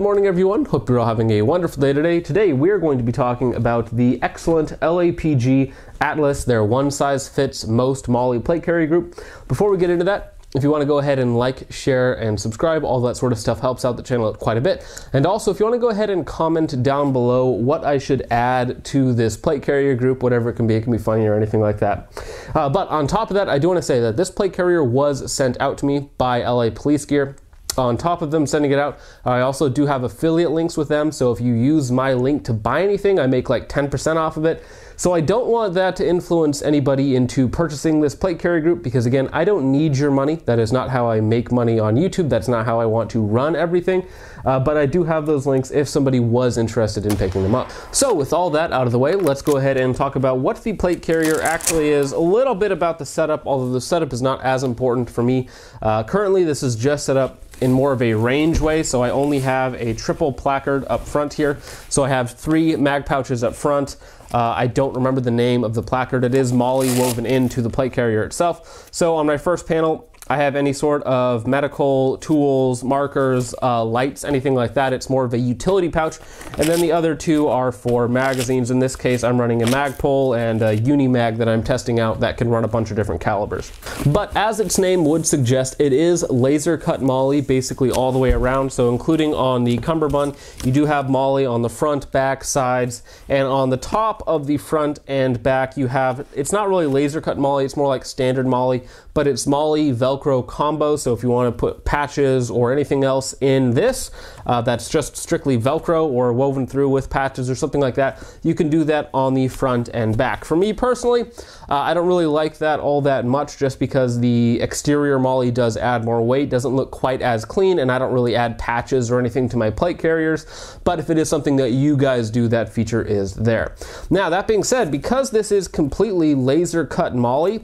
Good morning, everyone. Hope you're all having a wonderful day today. Today, we're going to be talking about the excellent LAPG Atlas, their one size fits most MOLLE plate carrier group. Before we get into that, if you want to go ahead and like, share, and subscribe, all that sort of stuff helps out the channel quite a bit. And also, if you want to go ahead and comment down below what I should add to this plate carrier group, whatever it can be, it can be funny or anything like that. Uh, but on top of that, I do want to say that this plate carrier was sent out to me by LA Police Gear on top of them sending it out, I also do have affiliate links with them. So if you use my link to buy anything, I make like 10% off of it. So I don't want that to influence anybody into purchasing this plate carrier group because again, I don't need your money. That is not how I make money on YouTube. That's not how I want to run everything. Uh, but I do have those links if somebody was interested in picking them up. So with all that out of the way, let's go ahead and talk about what the plate carrier actually is, a little bit about the setup, although the setup is not as important for me. Uh, currently, this is just set up in more of a range way. So I only have a triple placard up front here. So I have three mag pouches up front. Uh, I don't remember the name of the placard. It is MOLLE woven into the plate carrier itself. So on my first panel, I have any sort of medical tools, markers, uh, lights, anything like that. It's more of a utility pouch. And then the other two are for magazines. In this case, I'm running a Magpul and a Unimag that I'm testing out that can run a bunch of different calibers. But as its name would suggest, it is laser cut MOLLE basically all the way around. So including on the cummerbund, you do have MOLLE on the front, back, sides, and on the top of the front and back, you have, it's not really laser cut MOLLE, it's more like standard MOLLE, but it's MOLLE, Velcro combo. So if you want to put patches or anything else in this uh, that's just strictly Velcro or woven through with patches or something like that, you can do that on the front and back. For me personally, uh, I don't really like that all that much just because the exterior MOLLE does add more weight, doesn't look quite as clean, and I don't really add patches or anything to my plate carriers. But if it is something that you guys do, that feature is there. Now, that being said, because this is completely laser cut MOLLE,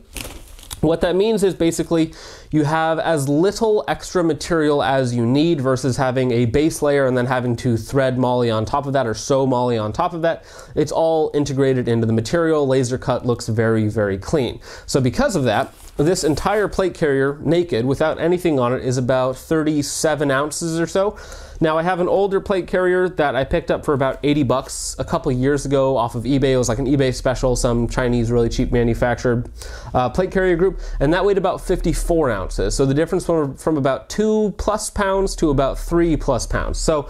what that means is basically you have as little extra material as you need versus having a base layer and then having to thread MOLLE on top of that or sew MOLLE on top of that. It's all integrated into the material. Laser cut looks very, very clean. So because of that, this entire plate carrier, naked, without anything on it, is about 37 ounces or so. Now I have an older plate carrier that I picked up for about 80 bucks a couple years ago off of eBay. It was like an eBay special, some Chinese really cheap manufactured uh, plate carrier group, and that weighed about 54 ounces. So the difference from, from about two plus pounds to about three plus pounds. So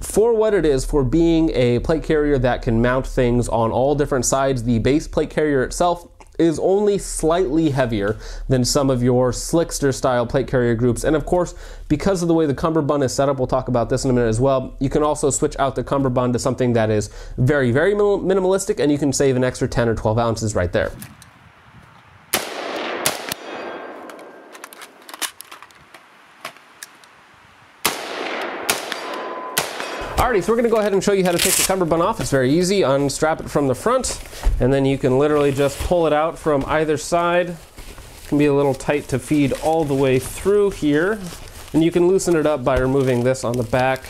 for what it is, for being a plate carrier that can mount things on all different sides, the base plate carrier itself is only slightly heavier than some of your Slickster style plate carrier groups. And of course, because of the way the cummerbund is set up, we'll talk about this in a minute as well, you can also switch out the cummerbund to something that is very, very minimalistic and you can save an extra 10 or 12 ounces right there. Alrighty, so we're to go ahead and show you how to take the cummerbund off. It's very easy. Unstrap it from the front, and then you can literally just pull it out from either side. It can be a little tight to feed all the way through here. And you can loosen it up by removing this on the back.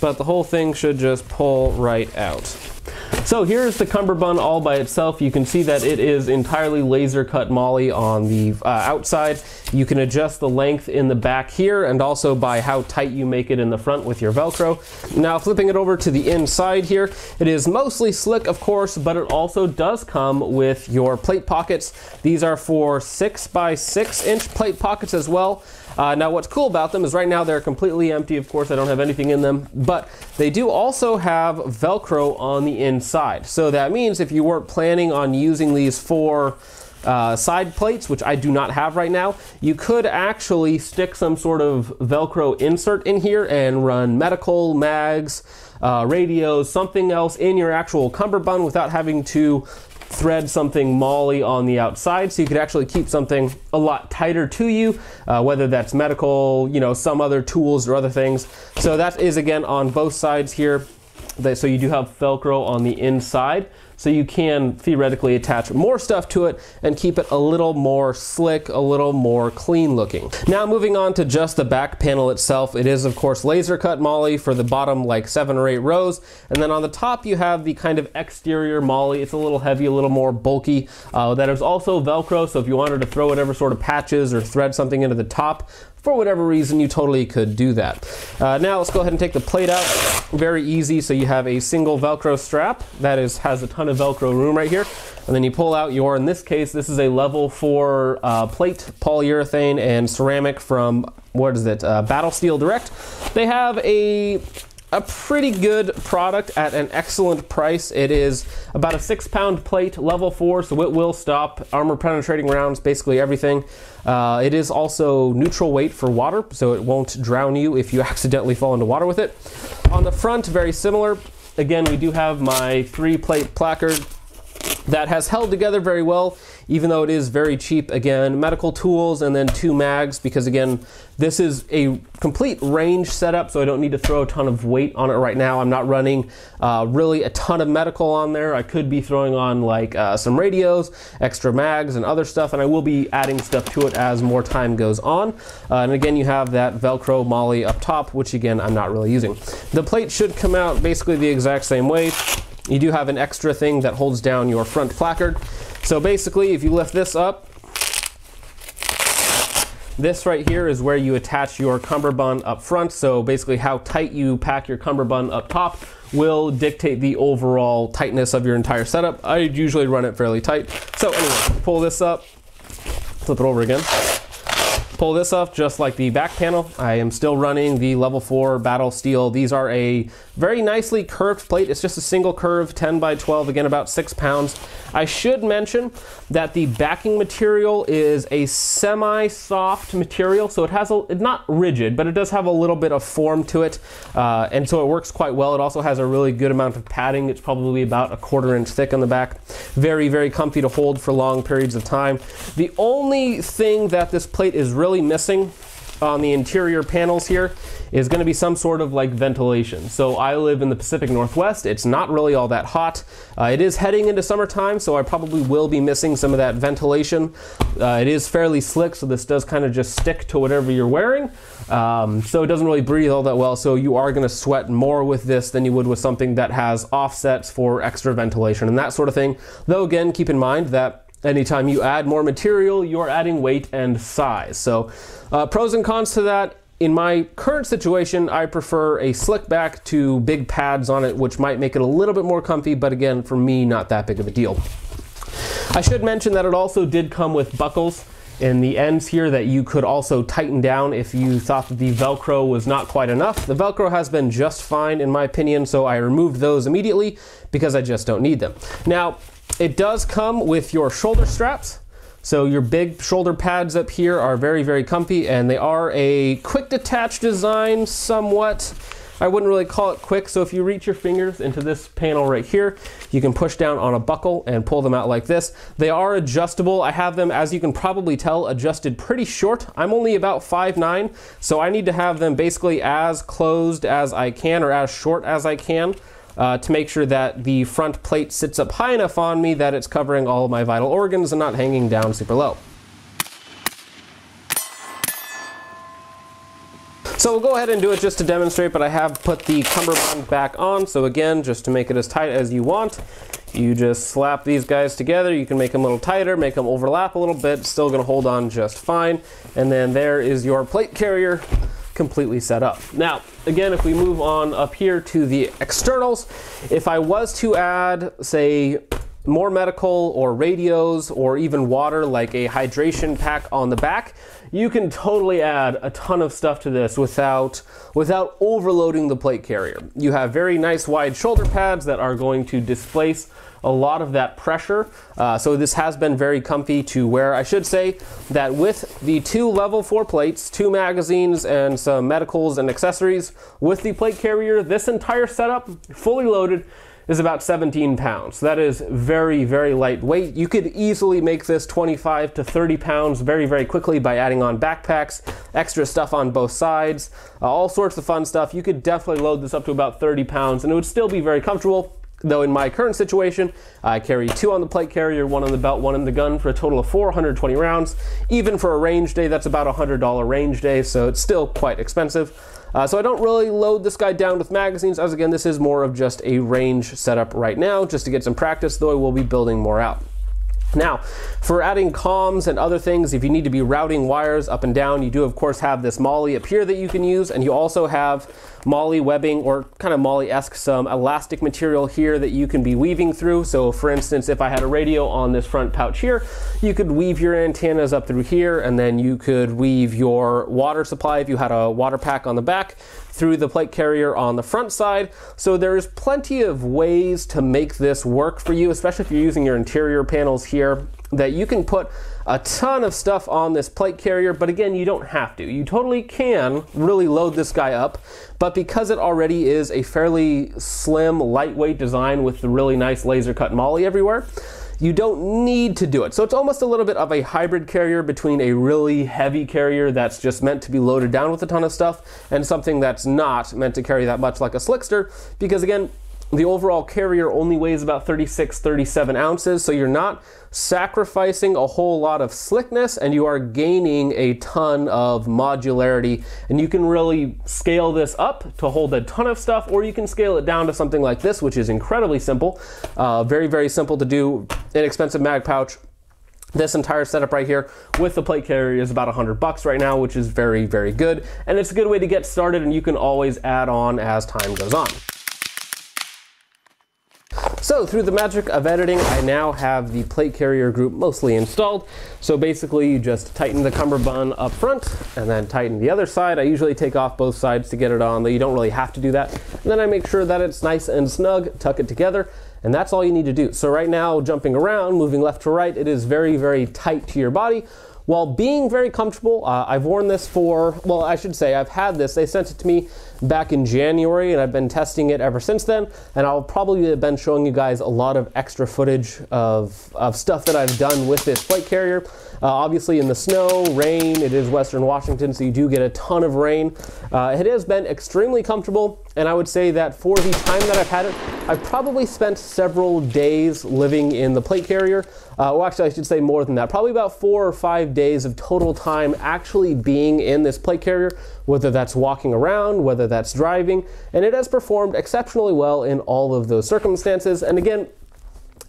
But the whole thing should just pull right out. So here's the cummerbund all by itself. You can see that it is entirely laser cut MOLLE on the uh, outside. You can adjust the length in the back here and also by how tight you make it in the front with your Velcro. Now flipping it over to the inside here, it is mostly slick of course, but it also does come with your plate pockets. These are for six by six inch plate pockets as well. Uh, now what's cool about them is right now they're completely empty. Of course, I don't have anything in them, but they do also have Velcro on the inside. So that means if you weren't planning on using these for uh, side plates, which I do not have right now, you could actually stick some sort of Velcro insert in here and run medical, mags, uh, radios, something else in your actual cummerbund without having to thread something MOLLE on the outside so you could actually keep something a lot tighter to you, uh, whether that's medical, you know, some other tools or other things. So that is again on both sides here. So you do have Velcro on the inside. So you can theoretically attach more stuff to it and keep it a little more slick, a little more clean looking. Now moving on to just the back panel itself, it is of course laser cut MOLLE for the bottom like seven or eight rows, and then on the top you have the kind of exterior MOLLE. It's a little heavy, a little more bulky. Uh, that is also Velcro, so if you wanted to throw whatever sort of patches or thread something into the top, for whatever reason, you totally could do that. Uh, now let's go ahead and take the plate out. Very easy. So you have a single Velcro strap that is has a ton of Velcro room right here. And then you pull out your, in this case, this is a level four uh, plate, polyurethane and ceramic from, what is it, uh, Battle Steel Direct. They have a a pretty good product at an excellent price. It is about a six pound plate, level four, so it will stop armor penetrating rounds, basically everything. Uh, it is also neutral weight for water, so it won't drown you if you accidentally fall into water with it. On the front, very similar. Again, we do have my three plate placard that has held together very well, even though it is very cheap. Again, medical tools and then two mags, because again, this is a complete range setup, so I don't need to throw a ton of weight on it right now. I'm not running uh, really a ton of medical on there. I could be throwing on like uh, some radios, extra mags, and other stuff, and I will be adding stuff to it as more time goes on. Uh, and again, you have that Velcro MOLLE up top, which again, I'm not really using. The plate should come out basically the exact same way. You do have an extra thing that holds down your front placard. So basically, if you lift this up, this right here is where you attach your cummerbund up front. So basically how tight you pack your cummerbund up top will dictate the overall tightness of your entire setup. I usually run it fairly tight. So anyway, pull this up, flip it over again pull this off just like the back panel. I am still running the level 4 Battle Steel. These are a very nicely curved plate. It's just a single curve, 10 by 12, again about 6 pounds. I should mention that the backing material is a semi-soft material, so it has a, not rigid, but it does have a little bit of form to it, uh, and so it works quite well. It also has a really good amount of padding. It's probably about a quarter inch thick on the back. Very, very comfy to hold for long periods of time. The only thing that this plate is really really missing on the interior panels here is going to be some sort of like ventilation. So I live in the Pacific Northwest. It's not really all that hot. Uh, it is heading into summertime, so I probably will be missing some of that ventilation. Uh, it is fairly slick, so this does kind of just stick to whatever you're wearing. Um, so it doesn't really breathe all that well. So you are going to sweat more with this than you would with something that has offsets for extra ventilation and that sort of thing. Though again, keep in mind that Anytime you add more material, you're adding weight and size. So uh, pros and cons to that. In my current situation, I prefer a slick back to big pads on it, which might make it a little bit more comfy, but again, for me, not that big of a deal. I should mention that it also did come with buckles in the ends here that you could also tighten down if you thought that the Velcro was not quite enough. The Velcro has been just fine in my opinion, so I removed those immediately because I just don't need them. Now, it does come with your shoulder straps. So your big shoulder pads up here are very, very comfy and they are a quick detach design somewhat. I wouldn't really call it quick, so if you reach your fingers into this panel right here, you can push down on a buckle and pull them out like this. They are adjustable. I have them, as you can probably tell, adjusted pretty short. I'm only about 5'9", so I need to have them basically as closed as I can or as short as I can uh, to make sure that the front plate sits up high enough on me that it's covering all my vital organs and not hanging down super low. So we'll go ahead and do it just to demonstrate, but I have put the cummerbund back on. So again, just to make it as tight as you want, you just slap these guys together. You can make them a little tighter, make them overlap a little bit, still gonna hold on just fine. And then there is your plate carrier completely set up. Now, again, if we move on up here to the externals, if I was to add, say, more medical or radios or even water like a hydration pack on the back, you can totally add a ton of stuff to this without without overloading the plate carrier. You have very nice wide shoulder pads that are going to displace a lot of that pressure. Uh, so this has been very comfy to wear. I should say that with the two level four plates, two magazines, and some medicals and accessories with the plate carrier, this entire setup, fully loaded, is about 17 pounds. That is very, very lightweight. You could easily make this 25 to 30 pounds very, very quickly by adding on backpacks, extra stuff on both sides, uh, all sorts of fun stuff. You could definitely load this up to about 30 pounds and it would still be very comfortable Though in my current situation, I carry two on the plate carrier, one on the belt, one in the gun for a total of 420 rounds. Even for a range day, that's about a $100 range day, so it's still quite expensive. Uh, so I don't really load this guy down with magazines, as again, this is more of just a range setup right now, just to get some practice, though I will be building more out. Now, for adding comms and other things, if you need to be routing wires up and down, you do of course have this MOLLE up here that you can use, and you also have MOLLE webbing or kind of MOLLE-esque some elastic material here that you can be weaving through. So for instance, if I had a radio on this front pouch here, you could weave your antennas up through here, and then you could weave your water supply if you had a water pack on the back through the plate carrier on the front side. So there's plenty of ways to make this work for you, especially if you're using your interior panels here, that you can put a ton of stuff on this plate carrier, but again, you don't have to. You totally can really load this guy up, but because it already is a fairly slim, lightweight design with the really nice laser cut MOLLE everywhere, you don't need to do it. So it's almost a little bit of a hybrid carrier between a really heavy carrier that's just meant to be loaded down with a ton of stuff and something that's not meant to carry that much like a Slickster because again, the overall carrier only weighs about 36, 37 ounces, so you're not sacrificing a whole lot of slickness and you are gaining a ton of modularity. And you can really scale this up to hold a ton of stuff, or you can scale it down to something like this, which is incredibly simple. Uh, very, very simple to do, inexpensive mag pouch. This entire setup right here with the plate carrier is about 100 bucks right now, which is very, very good. And it's a good way to get started and you can always add on as time goes on. So through the magic of editing, I now have the plate carrier group mostly installed. So basically you just tighten the cummerbund up front and then tighten the other side. I usually take off both sides to get it on, though you don't really have to do that. And then I make sure that it's nice and snug, tuck it together, and that's all you need to do. So right now, jumping around, moving left to right, it is very, very tight to your body while being very comfortable. Uh, I've worn this for, well, I should say I've had this. They sent it to me back in January and I've been testing it ever since then. And I'll probably have been showing you guys a lot of extra footage of, of stuff that I've done with this plate carrier. Uh, obviously in the snow, rain, it is Western Washington, so you do get a ton of rain. Uh, it has been extremely comfortable, and I would say that for the time that I've had it, I've probably spent several days living in the plate carrier. Uh, well, actually, I should say more than that. Probably about four or five days of total time actually being in this plate carrier, whether that's walking around, whether that's driving, and it has performed exceptionally well in all of those circumstances. And again,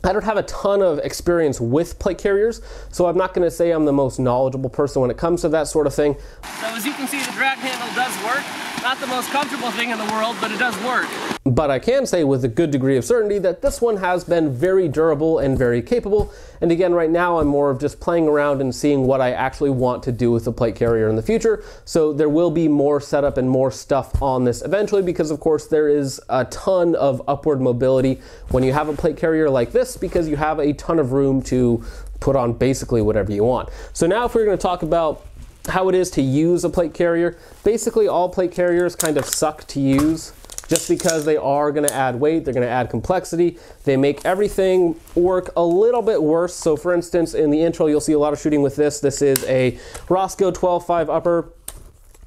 I don't have a ton of experience with plate carriers, so I'm not going to say I'm the most knowledgeable person when it comes to that sort of thing. So as you can see, the drag handle does work. Not the most comfortable thing in the world, but it does work. But I can say with a good degree of certainty that this one has been very durable and very capable. And again, right now I'm more of just playing around and seeing what I actually want to do with the plate carrier in the future. So there will be more setup and more stuff on this eventually because of course there is a ton of upward mobility when you have a plate carrier like this because you have a ton of room to put on basically whatever you want. So now if we're going to talk about how it is to use a plate carrier. Basically, all plate carriers kind of suck to use just because they are going to add weight, they're going to add complexity. They make everything work a little bit worse. So for instance, in the intro, you'll see a lot of shooting with this. This is a Rosco 12.5 upper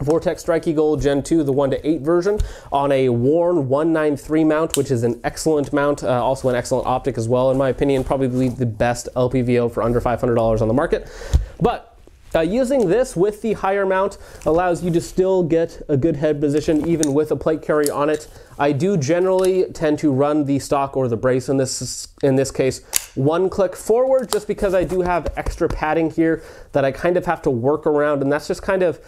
Vortex Strike Eagle Gen 2, the 1 to 8 version, on a Warne 193 mount, which is an excellent mount, uh, also an excellent optic as well, in my opinion, probably the best LPVO for under $500 on the market. But uh, using this with the higher mount allows you to still get a good head position even with a plate carry on it. I do generally tend to run the stock or the brace in this in this case one click forward just because I do have extra padding here that I kind of have to work around and that's just kind of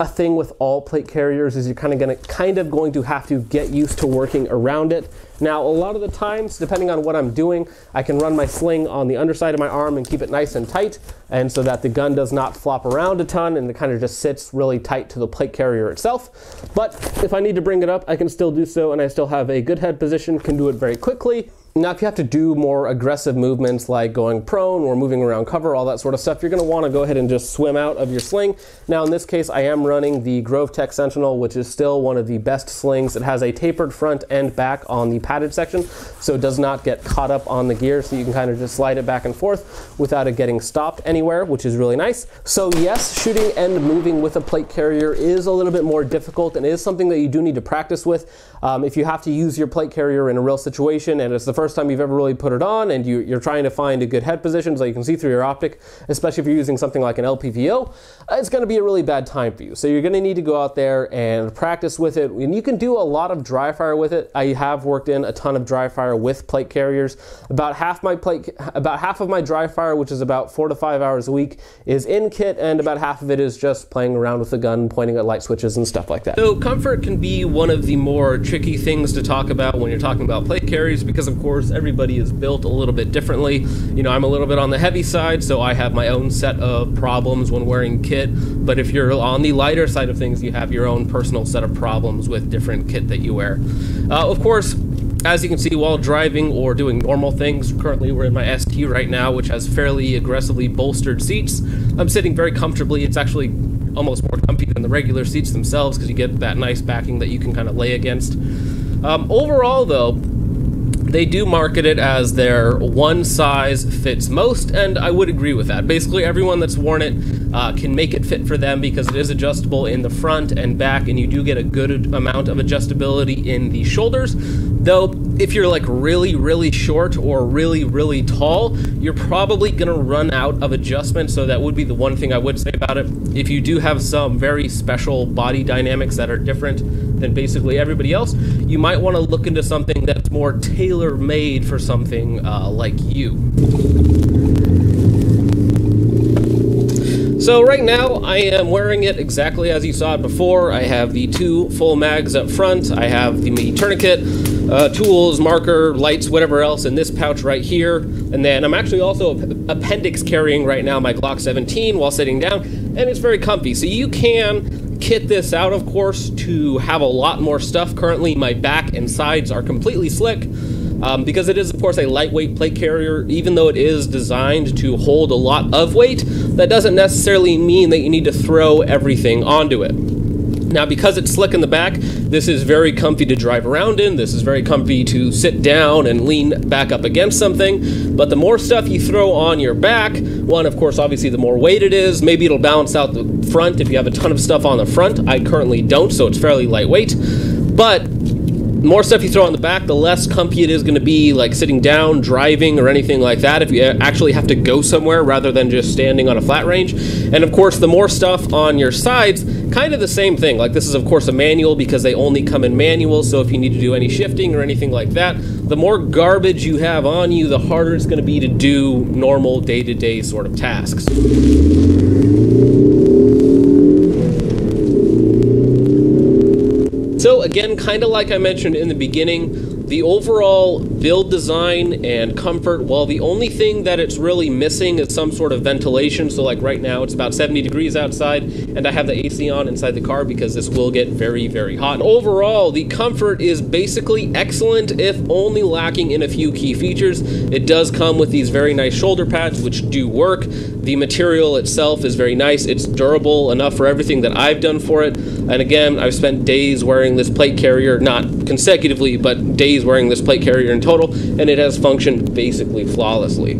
a thing with all plate carriers is you're kind of going to kind of going to have to get used to working around it. Now, a lot of the times, depending on what I'm doing, I can run my sling on the underside of my arm and keep it nice and tight, and so that the gun does not flop around a ton and it kind of just sits really tight to the plate carrier itself. But if I need to bring it up, I can still do so, and I still have a good head position, can do it very quickly, Now, if you have to do more aggressive movements like going prone or moving around cover, all that sort of stuff, you're going to want to go ahead and just swim out of your sling. Now, in this case, I am running the Grove Tech Sentinel, which is still one of the best slings. It has a tapered front and back on the padded section, so it does not get caught up on the gear, so you can kind of just slide it back and forth without it getting stopped anywhere, which is really nice. So yes, shooting and moving with a plate carrier is a little bit more difficult and is something that you do need to practice with. Um, if you have to use your plate carrier in a real situation and it's the first time you've ever really put it on and you, are trying to find a good head position so you can see through your optic, especially if you're using something like an LPVO, it's going to be a really bad time for you. So you're going to need to go out there and practice with it. And you can do a lot of dry fire with it. I have worked in a ton of dry fire with plate carriers. About half my plate, about half of my dry fire, which is about four to five hours a week, is in kit, and about half of it is just playing around with the gun, pointing at light switches and stuff like that. So comfort can be one of the more tricky things to talk about when you're talking about plate carriers because of course everybody is built a little bit differently. You know, I'm a little bit on the heavy side, so I have my own set of problems when wearing kit. But if you're on the lighter side of things, you have your own personal set of problems with different kit that you wear. Uh, of course, as you can see while driving or doing normal things, currently we're in my ST right now, which has fairly aggressively bolstered seats. I'm sitting very comfortably. It's actually almost more comfy than the regular seats themselves because you get that nice backing that you can kind of lay against. Um, overall, though, they do market it as their one size fits most, and I would agree with that. Basically, everyone that's worn it uh, can make it fit for them because it is adjustable in the front and back, and you do get a good amount of adjustability in the shoulders. Though, if you're like really, really short or really, really tall, you're probably gonna run out of adjustment. So, that would be the one thing I would say about it. If you do have some very special body dynamics that are different than basically everybody else, you might wanna look into something that's more tailor made for something uh, like you. So right now I am wearing it exactly as you saw it before. I have the two full mags up front. I have the mini tourniquet, uh, tools, marker, lights, whatever else in this pouch right here. And then I'm actually also appendix carrying right now my Glock 17 while sitting down, and it's very comfy. So you can kit this out, of course, to have a lot more stuff. Currently, my back and sides are completely slick. Um, because it is, of course, a lightweight plate carrier, even though it is designed to hold a lot of weight, that doesn't necessarily mean that you need to throw everything onto it. Now, because it's slick in the back, this is very comfy to drive around in. This is very comfy to sit down and lean back up against something. But the more stuff you throw on your back, one, of course, obviously, the more weight it is. Maybe it'll balance out the front if you have a ton of stuff on the front. I currently don't, so it's fairly lightweight. But more stuff you throw on the back, the less comfy it is going to be, like sitting down, driving, or anything like that, if you actually have to go somewhere rather than just standing on a flat range. And of course, the more stuff on your sides, kind of the same thing. Like, this is, of course, a manual because they only come in manual, so if you need to do any shifting or anything like that, the more garbage you have on you, the harder it's going to be to do normal day to day sort of tasks. So again, kind of like I mentioned in the beginning, the overall build design and comfort, well, the only thing that it's really missing is some sort of ventilation. So, like right now, it's about 70 degrees outside, and I have the AC on inside the car because this will get very, very hot. Overall, the comfort is basically excellent, if only lacking in a few key features. It does come with these very nice shoulder pads, which do work. The material itself is very nice. It's durable enough for everything that I've done for it. And again, I've spent days wearing this plate carrier, not consecutively, but days wearing this plate carrier in total, and it has functioned basically flawlessly.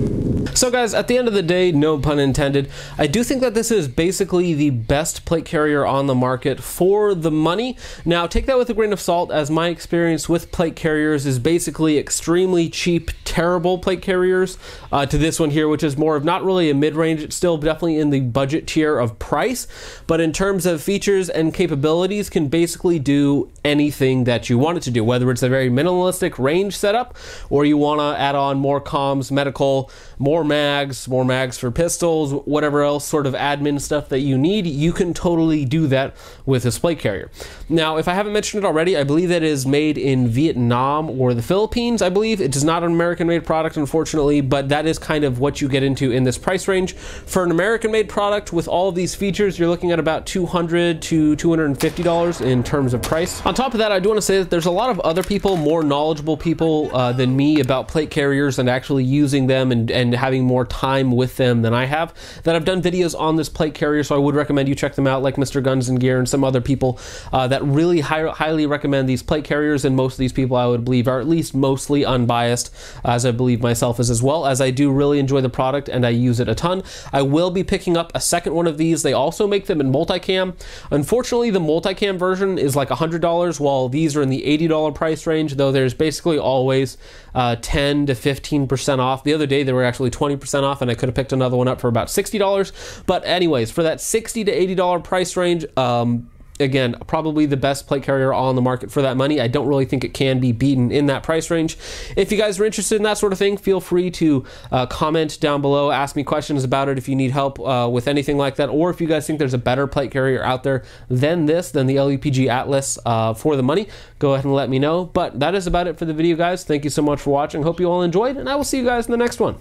So guys, at the end of the day, no pun intended, I do think that this is basically the best plate carrier on the market for the money. Now, take that with a grain of salt, as my experience with plate carriers is basically extremely cheap, terrible plate carriers uh, to this one here, which is more of not really a mid-range, it's still definitely in the budget tier of price, but in terms of features and capabilities, can basically do anything that you want it to do, whether it's a very minimalistic range setup, or you want to add on more comms, medical, more mags, more mags for pistols, whatever else sort of admin stuff that you need, you can totally do that with this plate carrier. Now, if I haven't mentioned it already, I believe that it is made in Vietnam or the Philippines, I believe. It is not an American made product, unfortunately, but that is kind of what you get into in this price range. For an American made product with all of these features, you're looking at about 200 to $250 in terms of price. On top of that, I do want to say that there's a lot of other people, more knowledgeable people uh, than me about plate carriers and actually using them and, and having more time with them than I have that I've done videos on this plate carrier. So I would recommend you check them out, like Mr. Guns and Gear and some other people uh, that really high, highly recommend these plate carriers. And most of these people, I would believe, are at least mostly unbiased, as I believe myself is as well, as I do really enjoy the product and I use it a ton. I will be picking up a second one of these. They also make them in multicam. Unfortunately, the multicam version is like $100, while these are in the $80 price range, though there's basically always uh, 10 to 15% off. The other day, they were actually 20% off, and I could have picked another one up for about $60. But, anyways, for that 60 to $80 price range, um, again, probably the best plate carrier all on the market for that money. I don't really think it can be beaten in that price range. If you guys are interested in that sort of thing, feel free to uh, comment down below, ask me questions about it if you need help uh, with anything like that, or if you guys think there's a better plate carrier out there than this, than the LAPG Atlas uh, for the money, go ahead and let me know. But that is about it for the video, guys. Thank you so much for watching. Hope you all enjoyed, and I will see you guys in the next one.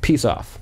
Peace off.